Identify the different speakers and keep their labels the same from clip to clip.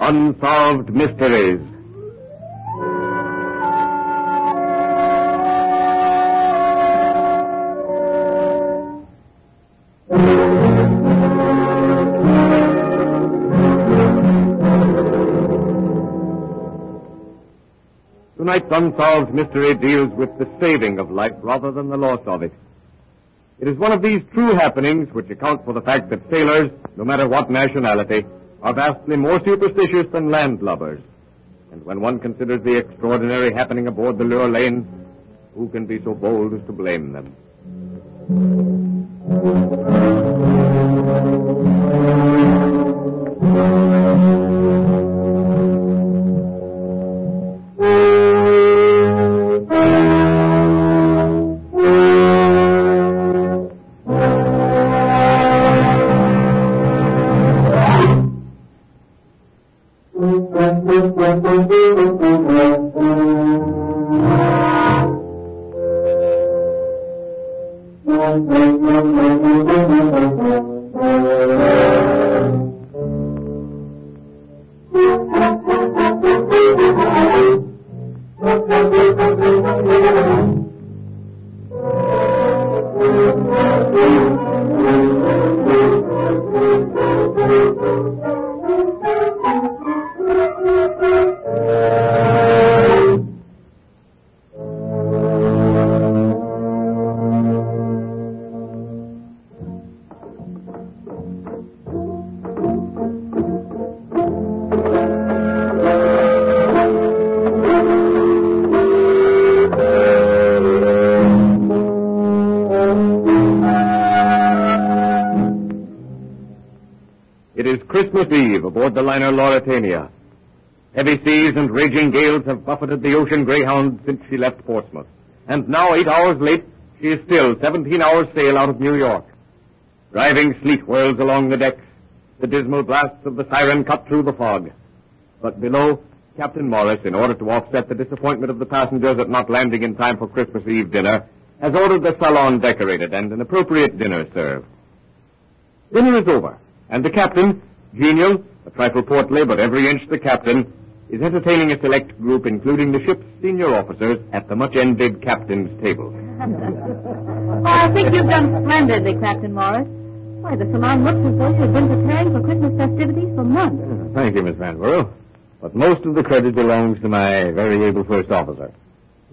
Speaker 1: Unsolved Mysteries. Tonight's Unsolved Mystery deals with the saving of life rather than the loss of it. It is one of these true happenings which account for the fact that sailors, no matter what nationality, are vastly more superstitious than landlubbers. And when one considers the extraordinary happening aboard the Lurline, who can be so bold as to blame them? Aboard the liner Lauretania. Heavy seas and raging gales have buffeted the ocean greyhound since she left Portsmouth. And now, eight hours late, she is still 17 hours sail out of New York. Driving sleet whirls along the decks. The dismal blasts of the siren cut through the fog. But below, Captain Morris, in order to offset the disappointment of the passengers at not landing in time for Christmas Eve dinner, has ordered the salon decorated and an appropriate dinner served. Dinner is over, and the captain, genial, a trifle portly, but every inch the captain, is entertaining a select group, including the ship's senior officers, at the much envied captain's table.
Speaker 2: Oh, I think you've done splendidly, Captain Morris. Why, the salon looks as though you've been preparing for Christmas festivities for months.
Speaker 1: Uh, thank you, Miss Van Vanborough. But most of the credit belongs to my very able first officer.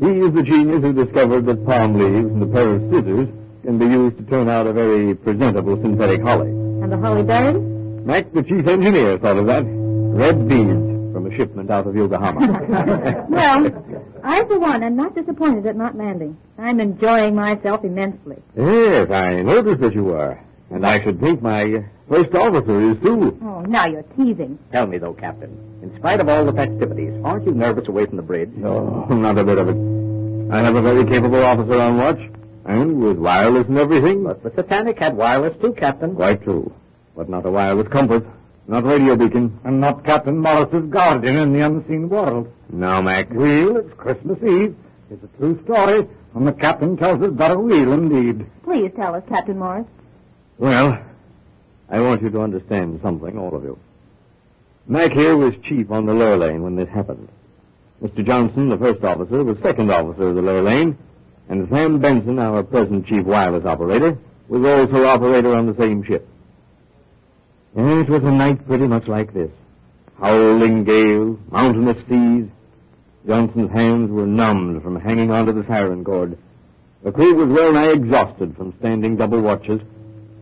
Speaker 1: He is the genius who discovered that palm leaves and a pair of scissors can be used to turn out a very presentable synthetic holly.
Speaker 2: And the holly berries?
Speaker 1: Mac, the chief engineer, thought of that. Red beads from a shipment out of Yokohama.
Speaker 2: well, I, for one, am not disappointed at not landing. I'm enjoying myself immensely.
Speaker 1: yes, I noticed that you are. And I should think my first officer is too.
Speaker 2: Oh, now you're teasing.
Speaker 3: Tell me, though, Captain, in spite of all the festivities, aren't you nervous away from the bridge?
Speaker 1: No, oh, not a bit of it. I have a very capable officer on watch, and with wireless and everything.
Speaker 3: But the Titanic had wireless, too, Captain.
Speaker 1: Quite true. But not a wireless compass, not radio beacon.
Speaker 4: And not Captain Morris's guardian in the unseen world.
Speaker 1: No, Mac.
Speaker 4: Well, it's Christmas Eve. It's a true story, and the captain tells us very real indeed.
Speaker 2: Please tell us, Captain Morris.
Speaker 1: Well, I want you to understand something, all of you. Mac here was chief on the Lurline when this happened. Mr. Johnson, the first officer, was second officer of the Lurline, and Sam Benson, our present chief wireless operator, was also operator on the same ship. It was a night pretty much like this. Howling gale, mountainous seas. Johnson's hands were numbed from hanging onto the siren cord. The crew was well nigh exhausted from standing double watches,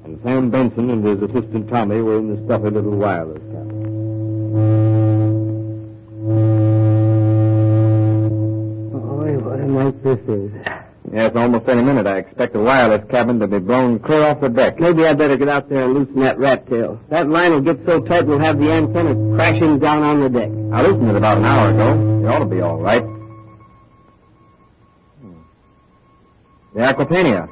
Speaker 1: and Sam Benson and his assistant Tommy were in the stuffy little wireless cabin.
Speaker 4: Boy, oh, what a night this is.
Speaker 1: Almost any minute I expect the wireless cabin to be blown clear off the deck.
Speaker 4: Maybe I'd better get out there and loosen that rat tail. That line will get so tight we'll have the antenna crashing down on the deck.
Speaker 1: I loosened it about an hour ago. It ought to be all right. Hmm. The Aquitania.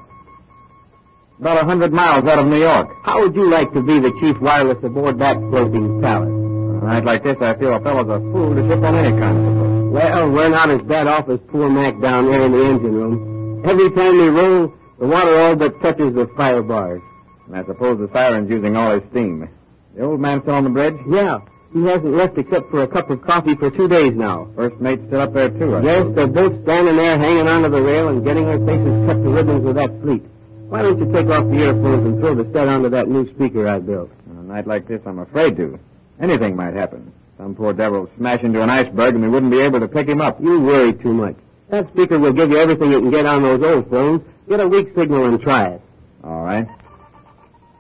Speaker 1: About a hundred miles out of New York.
Speaker 4: How would you like to be the chief wireless aboard that floating palace?
Speaker 1: A night like this, I feel a fellow's a fool to ship on any kind of a boat.
Speaker 4: Well, we're not as bad off as poor Mac down there in the engine room. Every time they roll, the water all but touches the fire bars.
Speaker 1: And I suppose the siren's using all his steam. The old man still on the bridge?
Speaker 4: Yeah, he hasn't left except for a cup of coffee for two days now.
Speaker 1: First mate's still up there, too, I
Speaker 4: Yes,
Speaker 1: suppose.
Speaker 4: they're both standing there hanging onto the rail and getting their faces cut to ribbons with that fleet. Why don't you take off the earphones and throw the set onto that new speaker I built?
Speaker 1: On a night like this, I'm afraid to. Anything might happen. Some poor devil smash into an iceberg and we wouldn't be able to pick him up.
Speaker 4: You worry too much. That speaker will give you everything you can get on those old phones. Get a weak signal and try it.
Speaker 1: All right.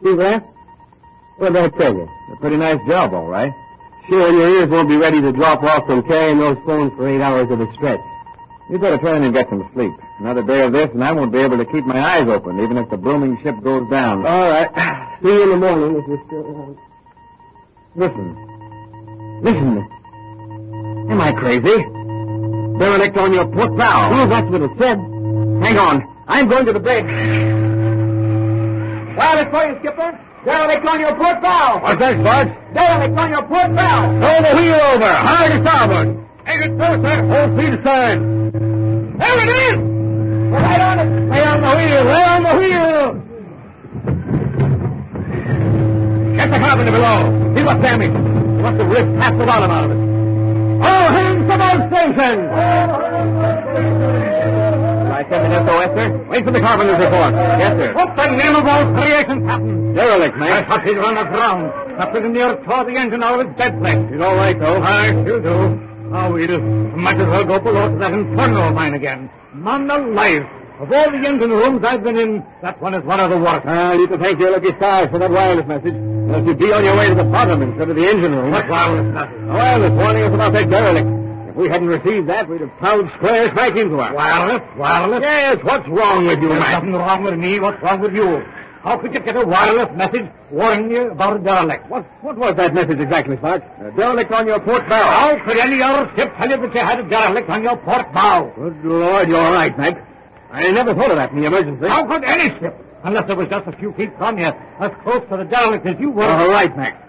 Speaker 4: See that? What'd I tell you?
Speaker 1: A pretty nice job, all right.
Speaker 4: Sure, your ears won't be ready to drop off from carrying those phones for eight hours at a stretch.
Speaker 1: You'd better try and get some sleep. Another day of this, and I won't be able to keep my eyes open, even if the blooming ship goes down.
Speaker 4: All right. See you in the morning if you're still around.
Speaker 1: Listen. Listen. Am I crazy? Derelict on your port bow.
Speaker 4: Oh, that's what it said.
Speaker 1: Hang on. I'm going to the bridge.
Speaker 4: Well, it's for you, Skipper. Derelict on your port bow.
Speaker 1: What's that, Spud?
Speaker 4: Derelict on your port bow.
Speaker 1: Throw the wheel over. Hard to starboard. Take it so, sir. Hold speed aside. There it is!
Speaker 4: Right on it.
Speaker 1: Lay on the wheel. Lay on the wheel. Get the carpenter below. See what's damaged. We want to rip half the bottom out of it. All hands to all stations. I send an SOS, sir? Wait for the carpenter's report. Yes, sir. What the name of all creation, Captain? Derelict, man. I thought he'd run aground. After the near tore the engine out of its dead flesh. He's all right, though. Aye, you do. Oh, we'll might as well go below to that inferno of mine again. Man alive. Of all the engine rooms I've been in, that one is one of the worst. Ah, you can thank your lucky stars for that wireless message. Else you'd be on your way to the bottom instead of the engine room. What wireless message? A wireless warning us about that derelict. If we hadn't received that, we'd have plowed square right into her. Wireless? Wireless? Yes, what's wrong with you,
Speaker 5: There's
Speaker 1: man?
Speaker 5: nothing wrong with me. What's wrong with you? How could you get a wireless message warning you about a derelict?
Speaker 1: What, what was that message exactly, Sparks? A derelict on your port bow.
Speaker 5: How could any other ship tell you that you had a derelict on your port bow?
Speaker 1: Good Lord, you're right, Mac. I never thought of that in the emergency.
Speaker 5: How could any ship, unless it was just a few feet from here, as close to the derelict as you were?
Speaker 1: All right, Mac.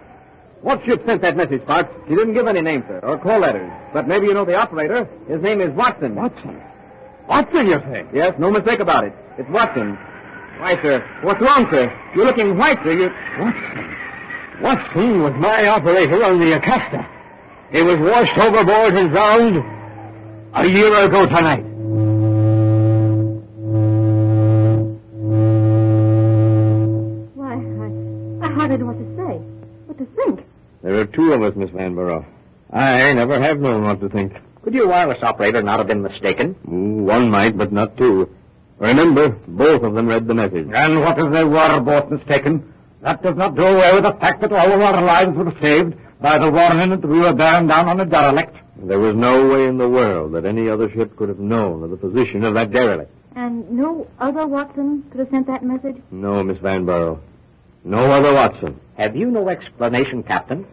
Speaker 1: What ship sent that message, Sparks? She didn't give any name, sir, or call letters. But maybe you know the operator. His name is Watson.
Speaker 5: Watson? Watson, you say?
Speaker 1: Yes, no mistake about it. It's Watson. Why, sir? What's wrong, sir? You're looking white, sir. You...
Speaker 5: Watson? Watson was my operator on the Acasta. He was washed overboard and drowned a year ago tonight.
Speaker 1: There are two of Miss Vanborough. I never have known what to think.
Speaker 3: Could your wireless operator not have been mistaken?
Speaker 1: Ooh, one might, but not two. Remember, both of them read the message.
Speaker 5: And what if they were both mistaken? That does not do away with the fact that all of our lives were saved by the warning that we were bearing down on a derelict.
Speaker 1: There was no way in the world that any other ship could have known of the position of that derelict.
Speaker 2: And no other Watson could have sent that message?
Speaker 1: No, Miss Vanborough. No other Watson.
Speaker 3: Have you no explanation, Captain?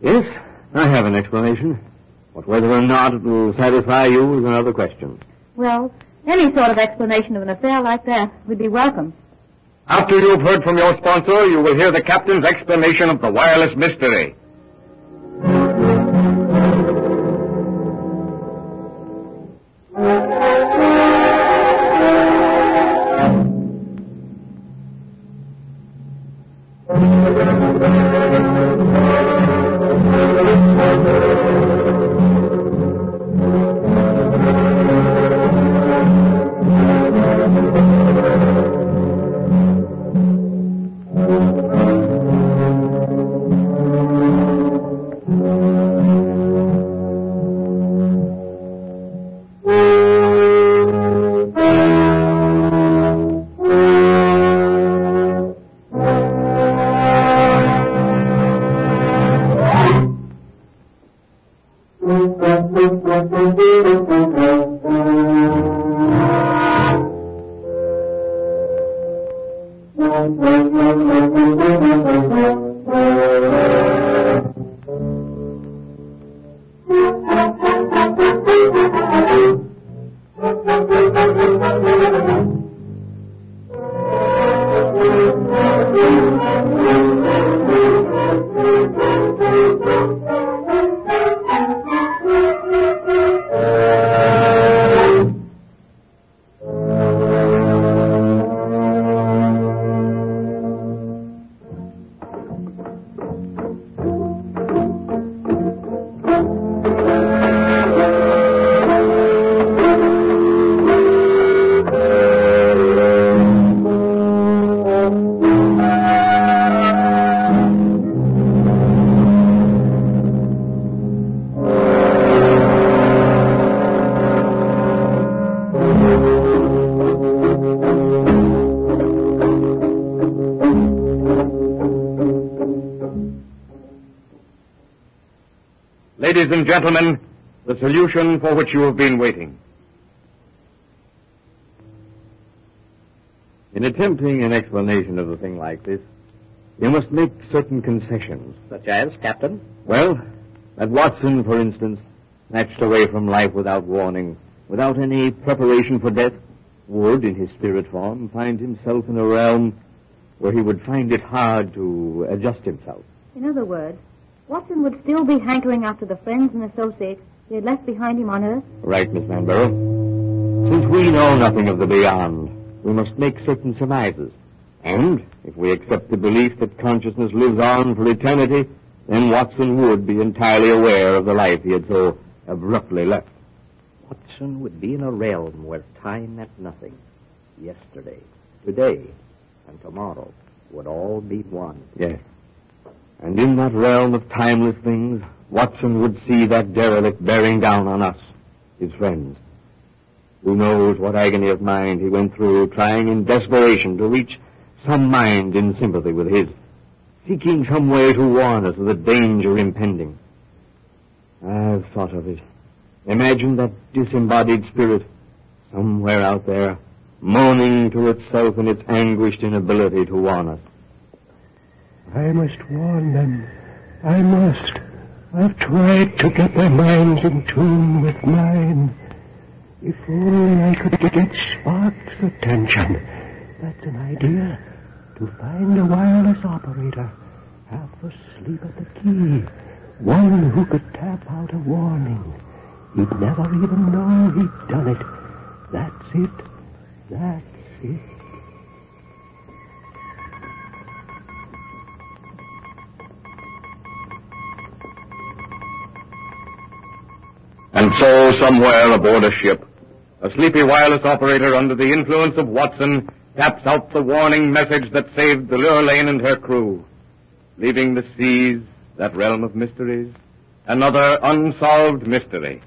Speaker 1: Yes, I have an explanation. But whether or not it will satisfy you is another question.
Speaker 2: Well, any sort of explanation of an affair like that would be welcome.
Speaker 1: After you've heard from your sponsor, you will hear the captain's explanation of the wireless mystery. Thank you. Ladies and gentlemen, the solution for which you have been waiting.
Speaker 6: In attempting an explanation of a thing like this, you must make certain concessions.
Speaker 3: Such as, Captain?
Speaker 6: Well, that Watson, for instance, snatched away from life without warning, without any preparation for death, would, in his spirit form, find himself in a realm where he would find it hard to adjust himself.
Speaker 2: In other words, Watson would still be hankering after the friends and associates he had left behind him on Earth.
Speaker 6: Right, Miss Vanborough. Since we know nothing of the beyond, we must make certain surmises. And if we accept the belief that consciousness lives on for eternity, then Watson would be entirely aware of the life he had so abruptly left.
Speaker 3: Watson would be in a realm where time meant nothing. Yesterday, today, and tomorrow would all be one.
Speaker 6: Yes. And in that realm of timeless things, Watson would see that derelict bearing down on us, his friends. Who knows what agony of mind he went through trying in desperation to reach some mind in sympathy with his, seeking some way to warn us of the danger impending. I've thought of it. Imagine that disembodied spirit somewhere out there, moaning to itself in its anguished inability to warn us.
Speaker 7: I must warn them. I must. I've tried to get their minds in tune with mine. If only I could get Spark's attention. That's an idea. To find a wireless operator, half asleep at the key. One who could tap out a warning. He'd never even know he'd done it. That's it. That's it.
Speaker 1: so, somewhere aboard a ship, a sleepy wireless operator under the influence of Watson taps out the warning message that saved the Lurline and her crew, leaving the seas, that realm of mysteries, another unsolved mystery.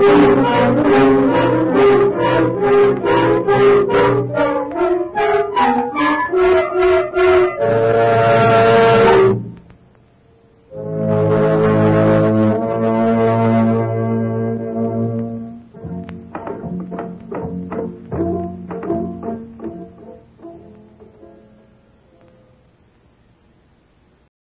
Speaker 1: Thank you.